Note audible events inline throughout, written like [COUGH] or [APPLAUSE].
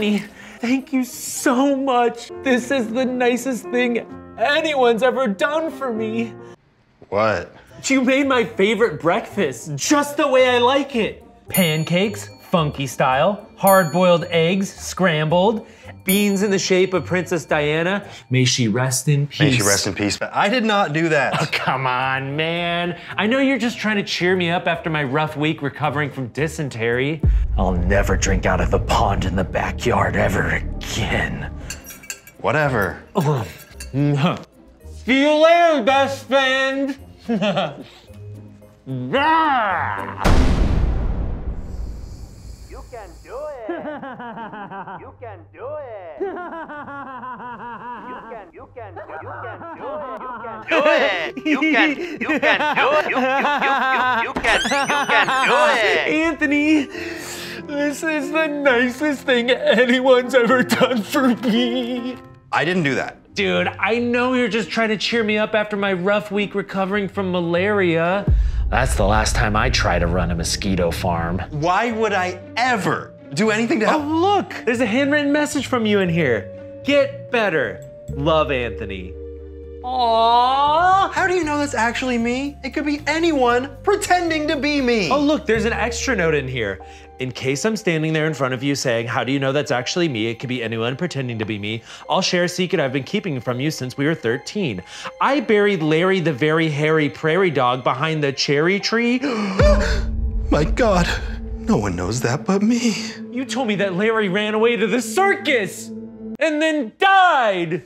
Thank you so much. This is the nicest thing anyone's ever done for me. What? You made my favorite breakfast just the way I like it. Pancakes, funky style, hard-boiled eggs, scrambled, beans in the shape of Princess Diana. May she rest in peace. May she rest in peace. But I did not do that. Oh, come on, man. I know you're just trying to cheer me up after my rough week recovering from dysentery. I'll never drink out of the pond in the backyard ever again. Whatever. See you later, best friend. [LAUGHS] You can do it. You can do it. [LAUGHS] You can, you can, you can do it. You can do it. You can, you can do it. You, you, you, you, you can, you can do it. Anthony, this is the nicest thing anyone's ever done for me. I didn't do that. Dude, I know you're just trying to cheer me up after my rough week recovering from malaria. That's the last time I try to run a mosquito farm. Why would I ever do anything to oh, help. Oh, look, there's a handwritten message from you in here. Get better. Love, Anthony. Aww. How do you know that's actually me? It could be anyone pretending to be me. Oh, look, there's an extra note in here. In case I'm standing there in front of you saying, How do you know that's actually me? It could be anyone pretending to be me. I'll share a secret I've been keeping from you since we were 13. I buried Larry the very hairy prairie dog behind the cherry tree. [GASPS] [GASPS] My God, no one knows that but me. You told me that Larry ran away to the circus and then died.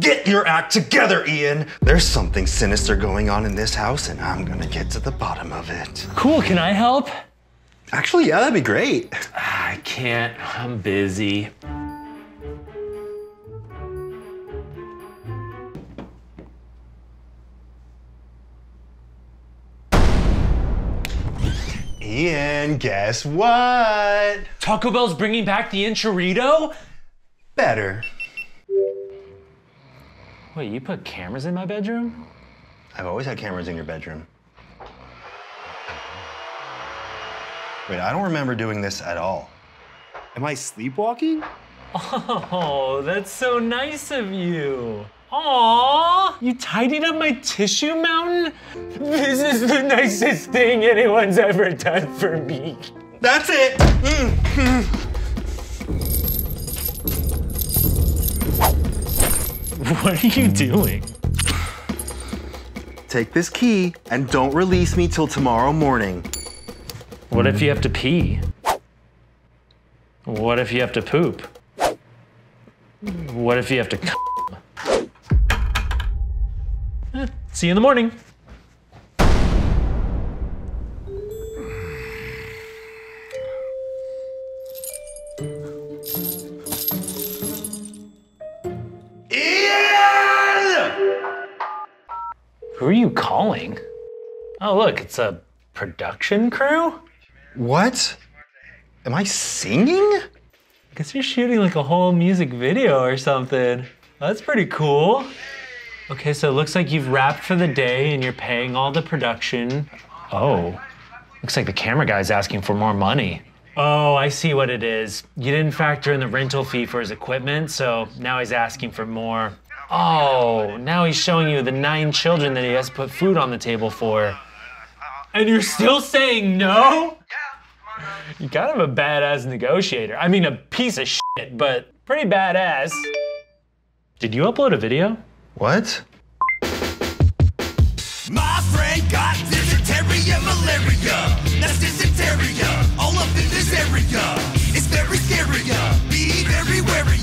Get your act together, Ian. There's something sinister going on in this house, and I'm gonna get to the bottom of it. Cool, can I help? Actually, yeah, that'd be great. I can't, I'm busy. Ian, guess what? Taco Bell's bringing back the enchirito? Better. Wait, you put cameras in my bedroom? I've always had cameras in your bedroom. Wait, I don't remember doing this at all. Am I sleepwalking? [LAUGHS] Oh, that's so nice of you. Aw, you tidied up my tissue mountain? This is the nicest thing anyone's ever done for me. That's it! Mm. [LAUGHS] What are you doing? Take this key and don't release me till tomorrow morning. What if you have to pee? What if you have to poop? What if you have to See you in the morning. Ian! Who are you calling? Oh, look, it's a production crew? What? Am I singing? I guess you're shooting like a whole music video or something. That's pretty cool. Okay, so it looks like you've wrapped for the day and you're paying all the production. Oh, looks like the camera guy's asking for more money. Oh, I see what it is. You didn't factor in the rental fee for his equipment, so now he's asking for more. Oh, now he's showing you the nine children that he has to put food on the table for. And you're still saying no? You're kind of a badass negotiator. I mean, a piece of shit, but pretty badass. Did you upload a video? What? My friend got dysentery and malaria. That's dysentery, all up in this area. It's very scary, be very wary,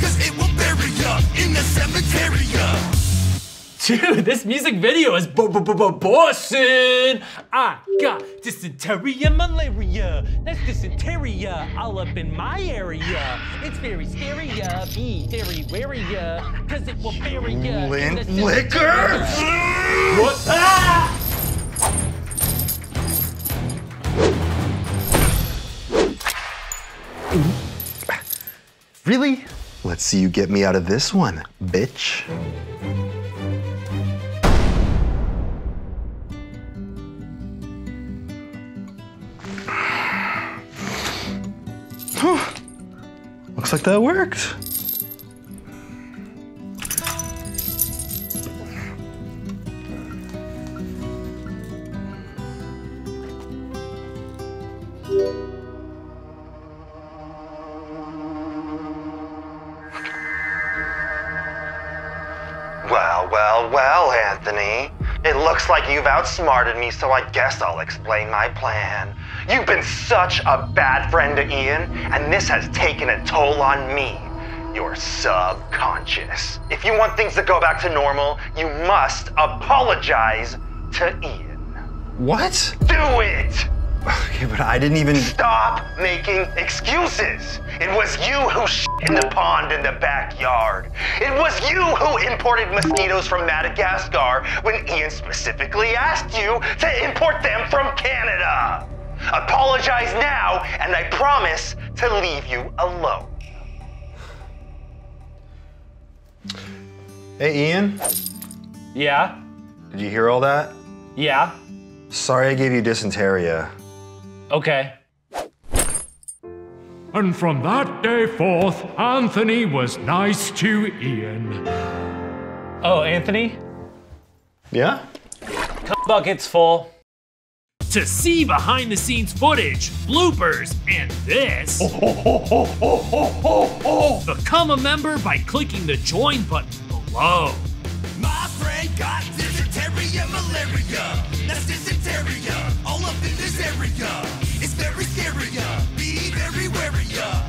cause it will bury ya in the cemetery. Dude, this music video is b b b b bossin'. I got dysentery and malaria. That's dysentery all up in my area. It's very scary, be very wary, cause it will bury ya. in Lint liquor? What? Ah! Really? Let's see you get me out of this one, bitch. Looks like that worked. Well, well, well, Anthony. It looks like you've outsmarted me, so I guess I'll explain my plan. You've been such a bad friend to Ian, and this has taken a toll on me. Your subconscious. If you want things to go back to normal, you must apologize to Ian. What? Do it! Okay, but I didn't even. Stop making excuses. It was you who shit in the pond in the backyard. It was you who imported mosquitoes from Madagascar when Ian specifically asked you to import them from Canada. Apologize now, and I promise to leave you alone. Hey, Ian, Yeah? did you hear all that? Yeah? Sorry I gave you dysentery. Okay. And from that day forth, Anthony was nice to Ian. Oh, Anthony? Yeah? Bucket's full. To see behind the scenes footage, bloopers, and this, [LAUGHS] become a member by clicking the join button below. My friend got dysentery and malaria. That's dysentery, all up in this area. It's very scary. Be very wary.